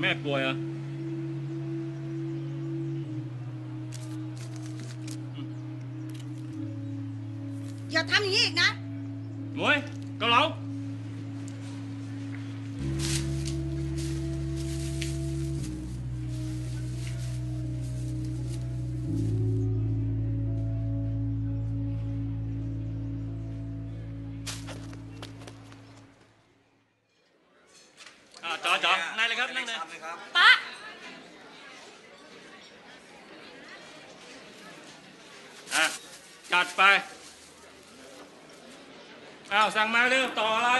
แม่ป่วยเหรอย่าทำอย่างนี้อีกนะโว้ยเกาเหลา นั่งเลยป๊าอะ จัดไป อ้าว สั่งมาเร็วต่ออะไร